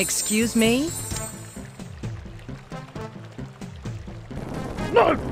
Excuse me? No!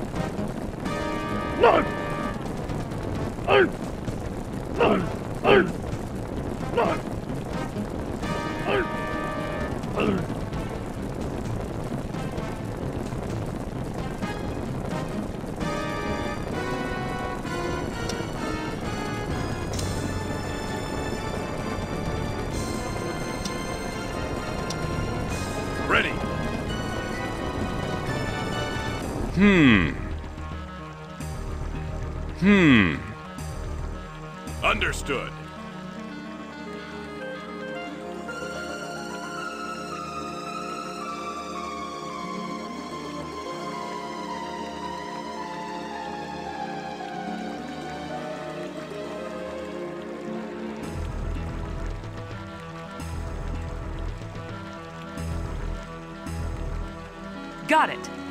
Got it.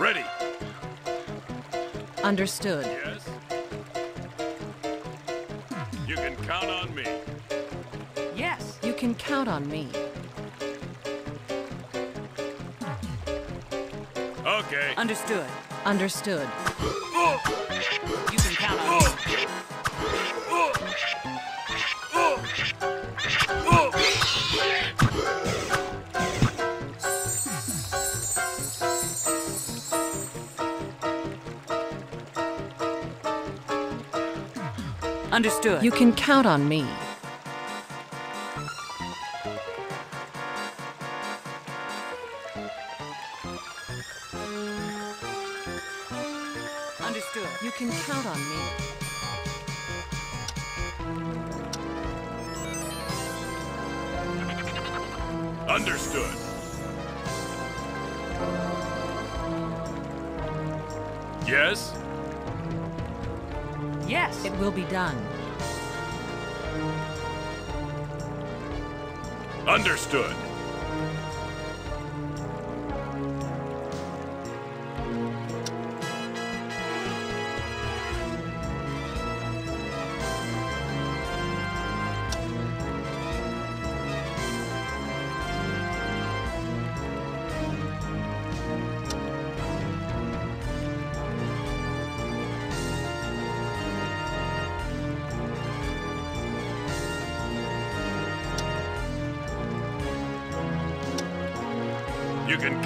Ready. Understood. Yes. You can count on me. Yes. You can count on me. Okay. Understood. Understood. You can count on me. Understood. You can count on me. Understood. You can count on me. Understood. Yes? Yes. It will be done. Understood.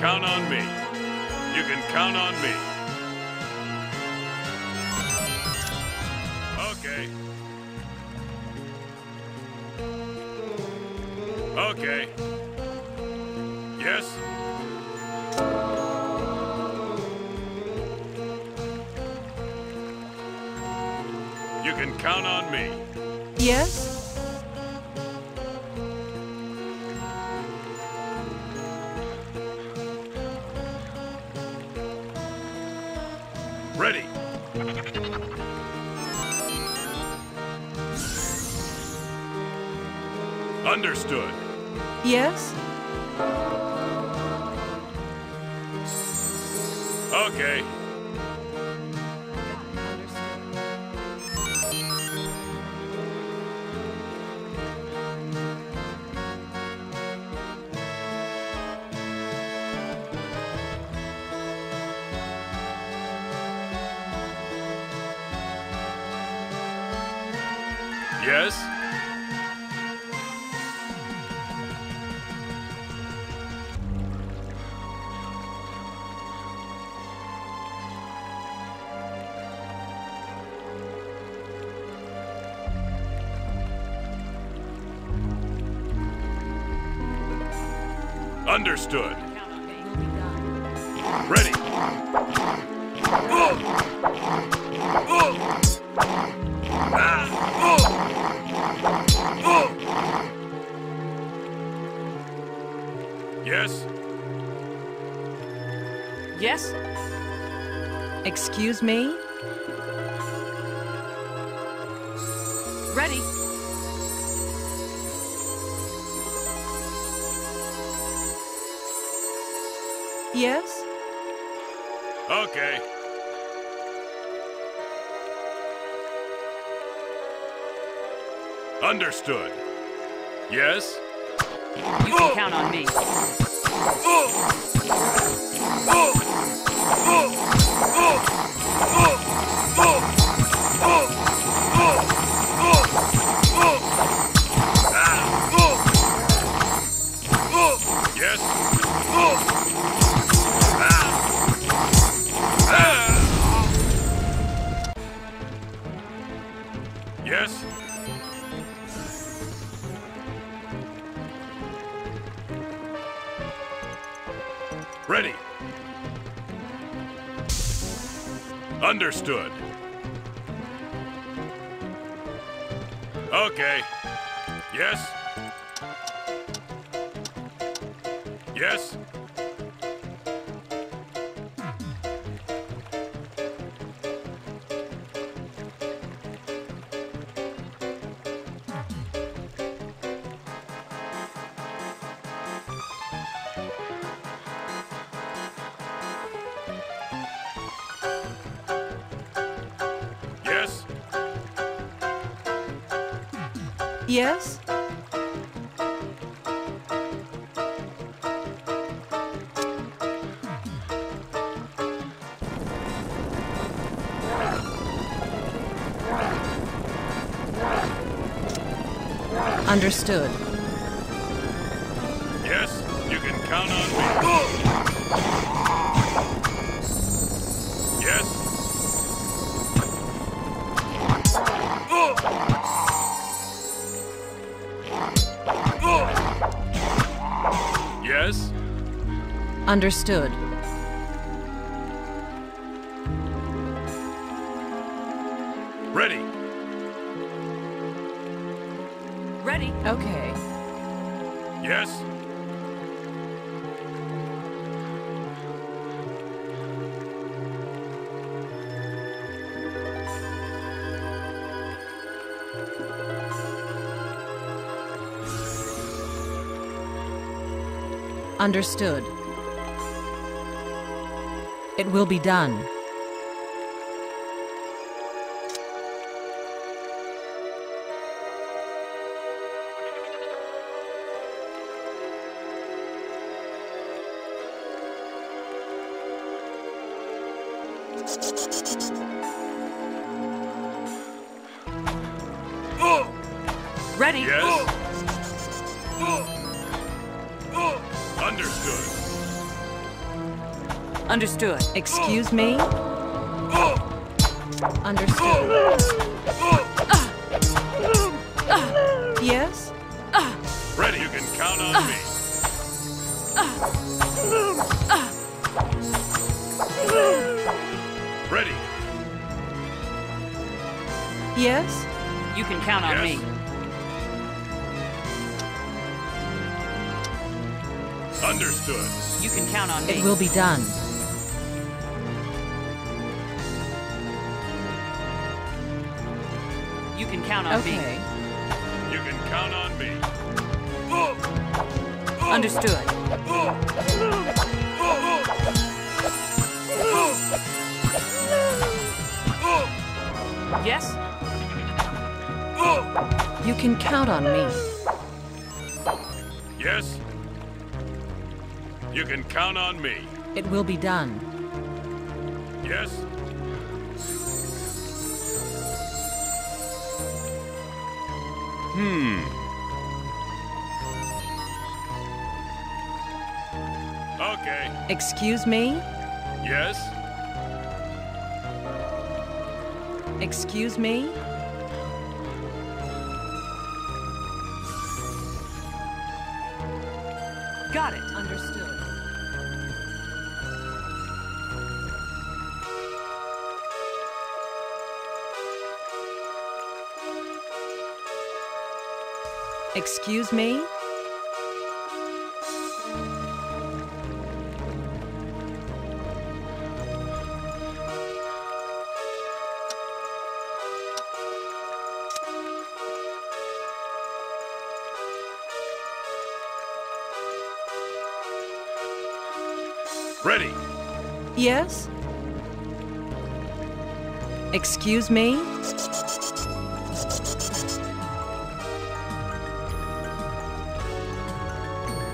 Count on me. You can count on me. Okay. Okay. Yes? You can count on me. Yes? Understood. Yes? Understood. Ready. Yes? Yes? Excuse me? Understood. Yes? You can count on me. Yes? Understood. Understood. Ready. Ready. Okay. Yes? Understood. It will be done. Understood. Excuse me? Understood. Uh, uh, yes? Ready. You can count on me. Ready. Yes? You can count on Yes. me. Understood. You can count on me. It will be done. Count on me. You can count on me. Understood. Yes? You can count on me. Yes? You can count on me. It will be done. Yes? Hmm. Okay. Excuse me? Yes? Excuse me? Got it. Understood. Excuse me? Ready. Yes? Excuse me?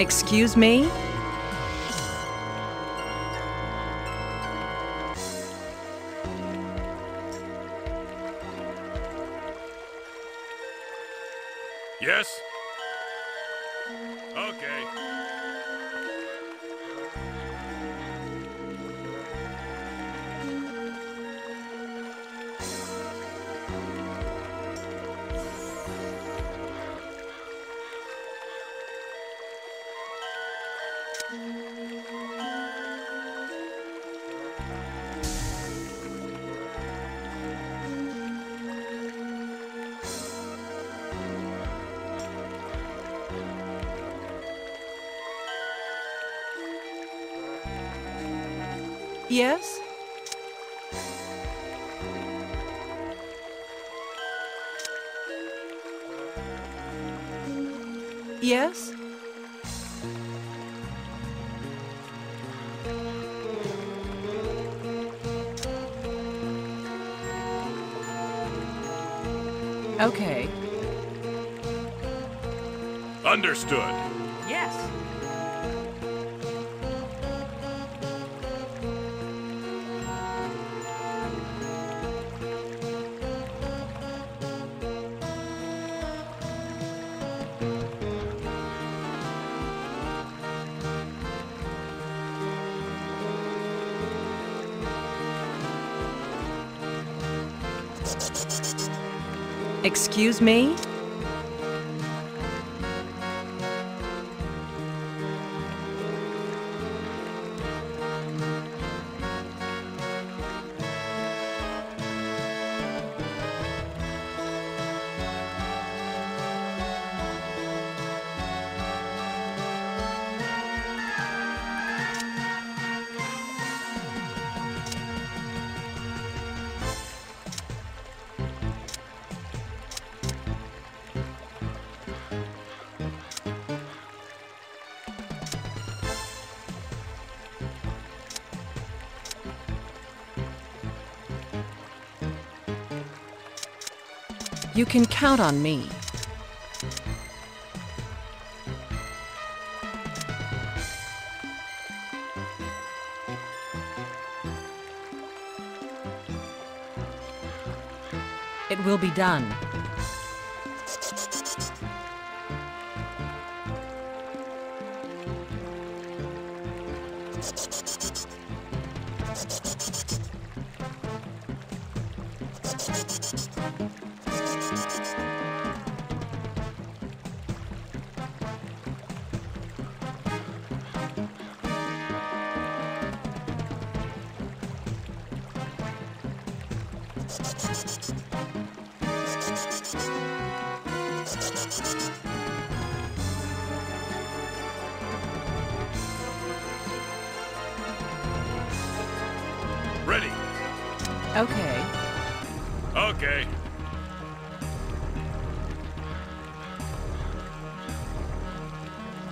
Excuse me? Yes? Yes? Okay. Understood. Excuse me? You can count on me. It will be done.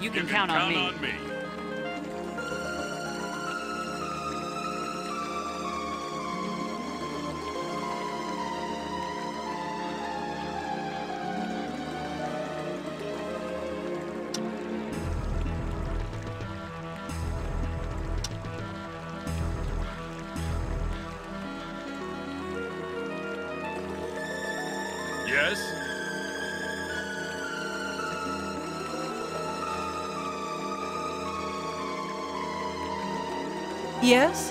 You You can, count, on me. on me. Yes?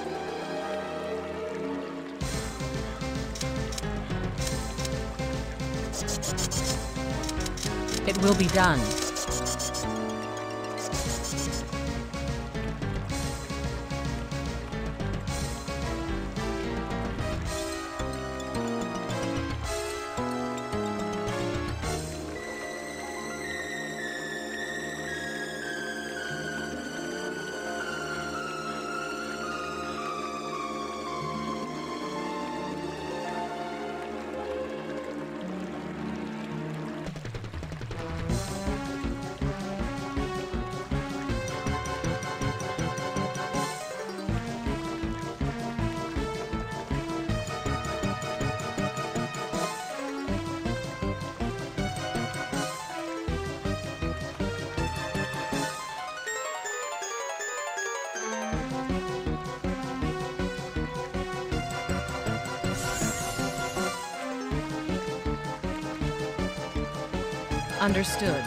Understood.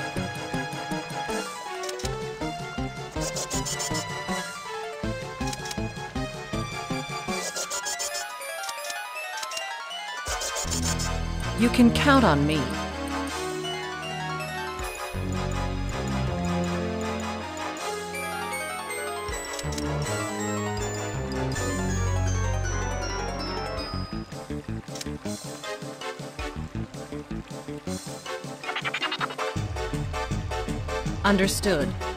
You can count on me. Understood.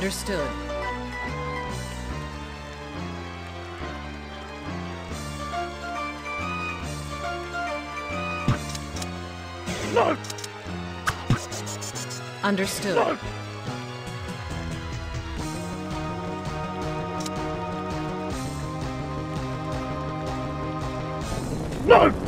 Understood. No! Understood. No! No!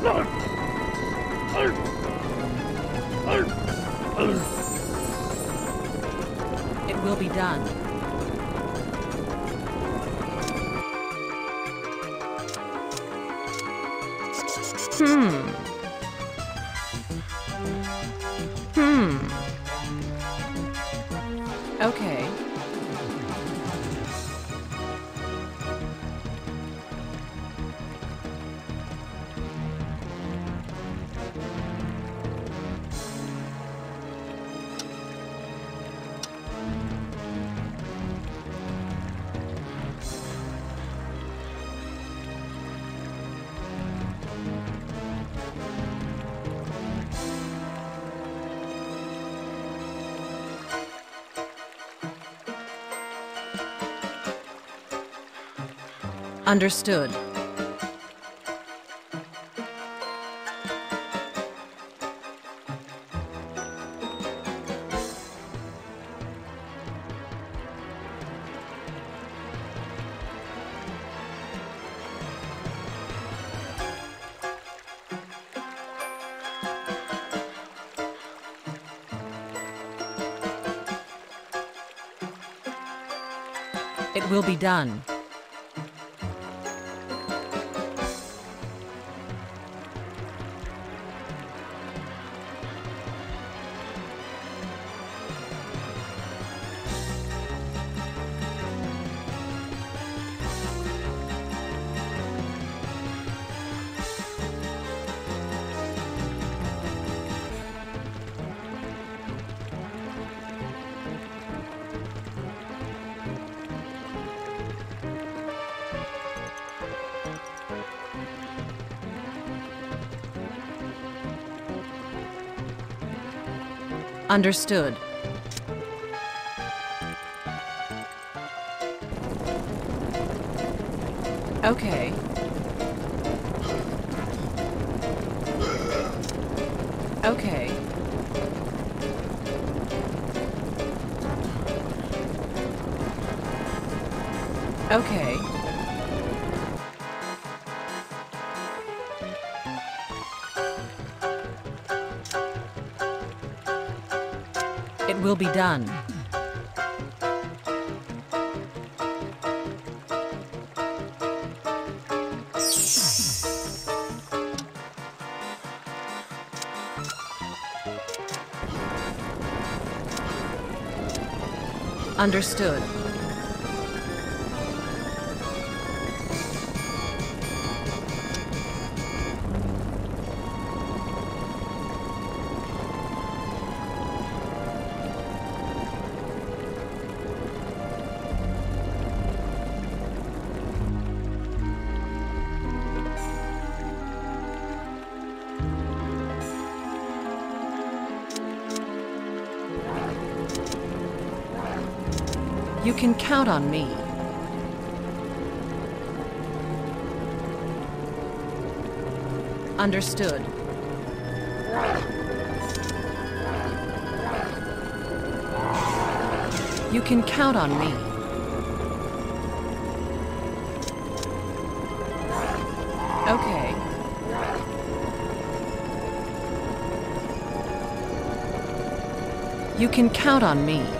No! Understood. It will be done. Understood. Okay. Okay. Okay. Done. Understood. Can count on me. Understood. You can count on me. Okay. You can count on me.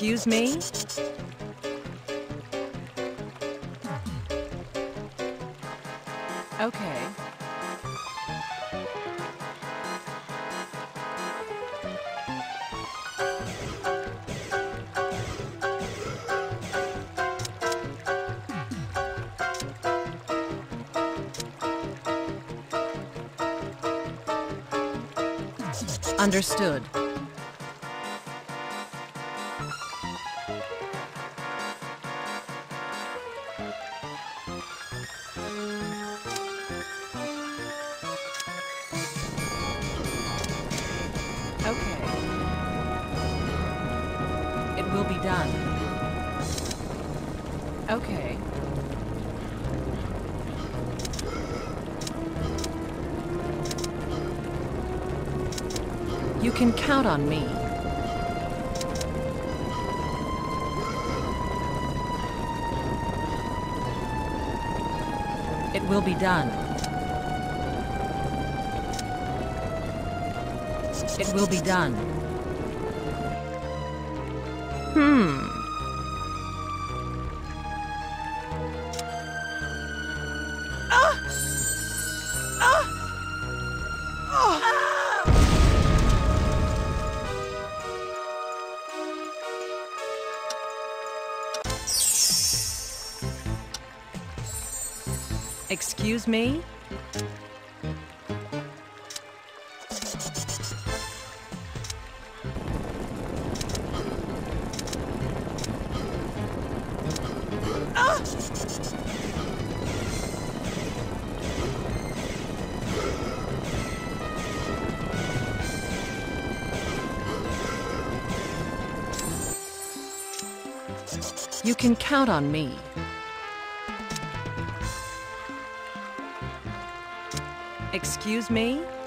Excuse me? Okay. Understood. Count on me. It will be done. It will be done. Hmm. Excuse me? Ah! You can count on me. Excuse me?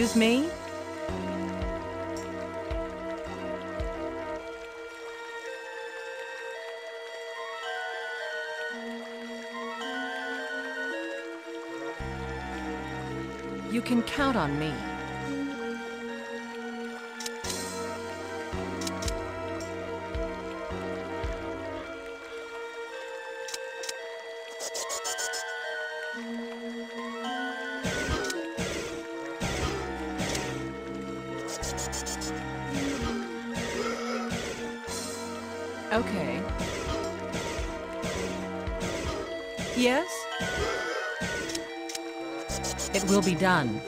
Excuse me? You can count on me. Okay. Yes? It will be done.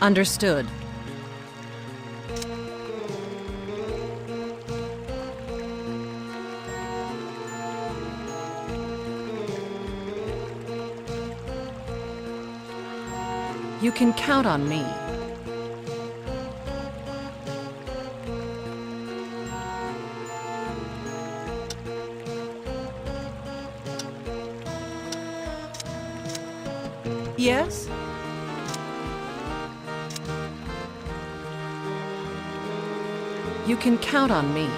Understood. You can count on me. Yes? You can count on me.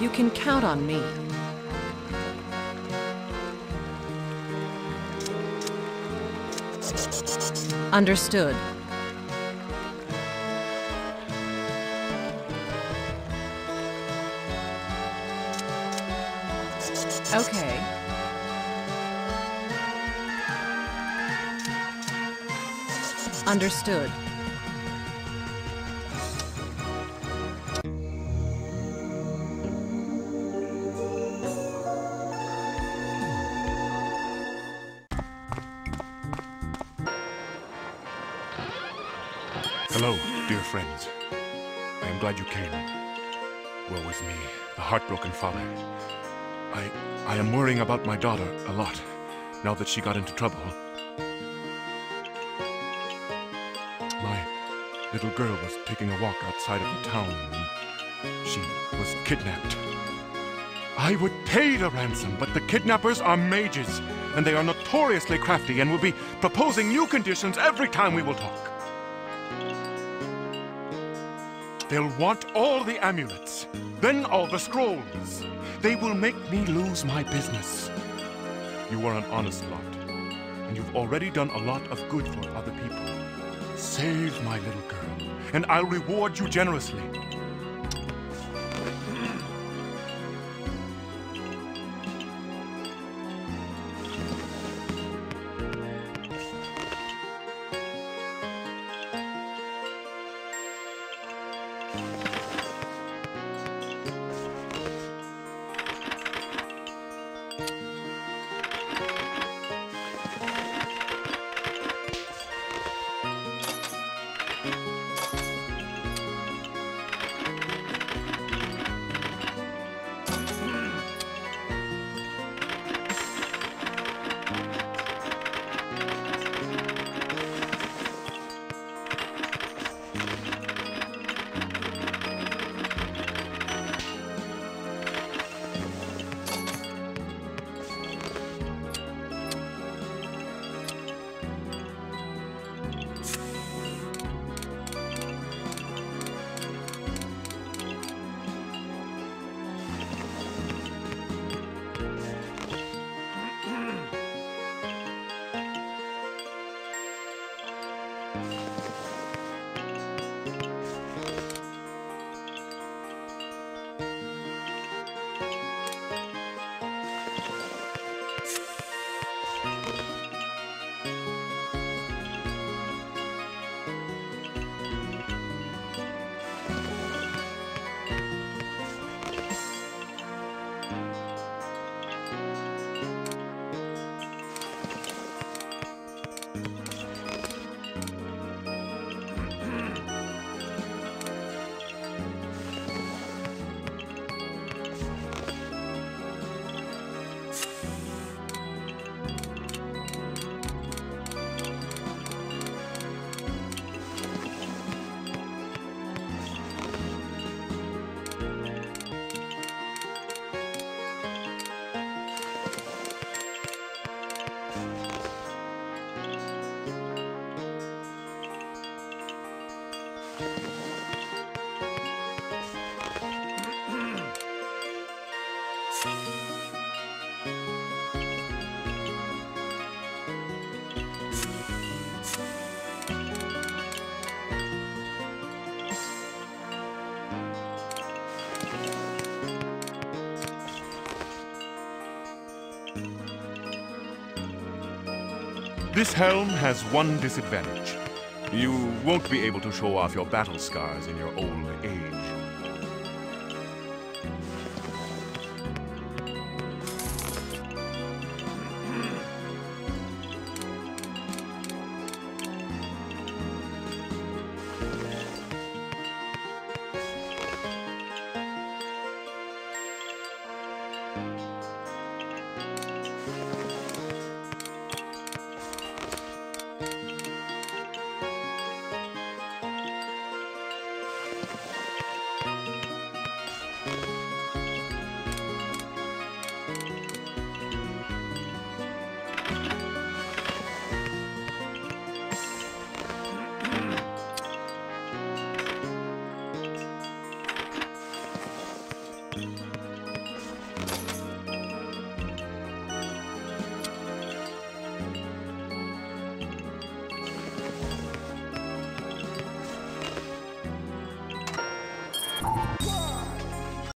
You can count on me. Understood. Okay. Understood. Heartbroken father. I I am worrying about my daughter a lot, now that she got into trouble. My little girl was taking a walk outside of the town and she was kidnapped. I would pay the ransom, but the kidnappers are mages, and they are notoriously crafty and will be proposing new conditions every time we will talk. They'll want all the amulets, then all the scrolls. They will make me lose my business. You are an honest lot, and you've already done a lot of good for other people. Save my little girl, and I'll reward you generously. This helm has one disadvantage. You won't be able to show off your battle scars in your old age.